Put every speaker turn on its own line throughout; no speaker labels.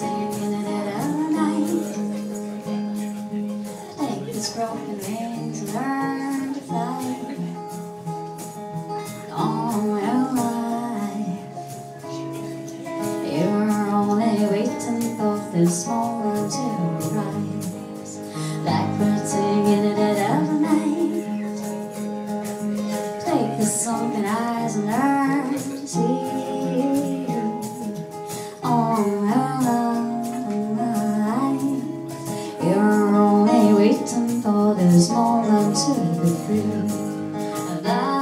singing night. Take these broken wings and learn to fly. Life, you're only waiting for this moment to rise. Singing night. Take the sunken eyes and learn. This moment to be free.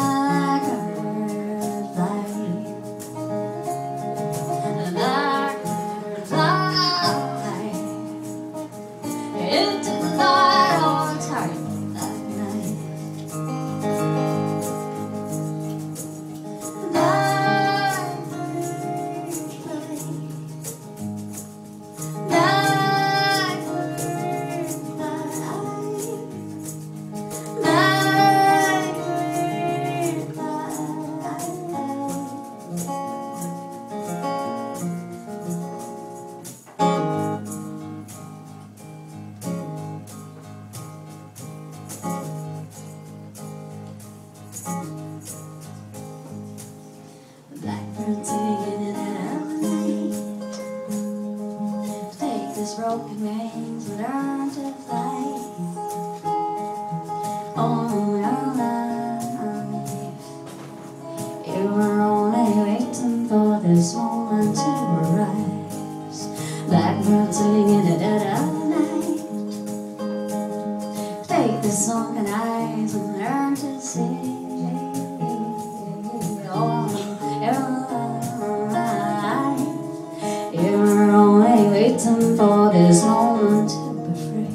Take this broken and learn to fly. All your life, you were only waiting for this moment to arise. Blackbird singing in the dead of night. Take this sunken eyes and learn to see. Waiting for this moment to be free.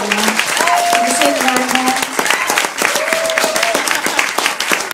Gracias.